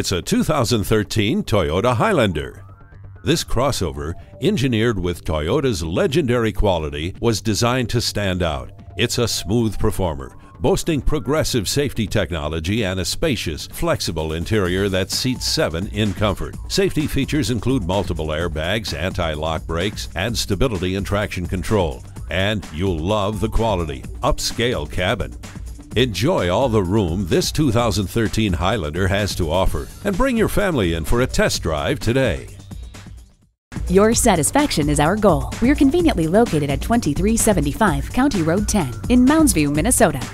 It's a 2013 Toyota Highlander. This crossover, engineered with Toyota's legendary quality, was designed to stand out. It's a smooth performer, boasting progressive safety technology and a spacious, flexible interior that seats seven in comfort. Safety features include multiple airbags, anti-lock brakes, and stability and traction control. And you'll love the quality. Upscale cabin. Enjoy all the room this 2013 Highlander has to offer and bring your family in for a test drive today. Your satisfaction is our goal. We're conveniently located at 2375 County Road 10 in Mounds View, Minnesota.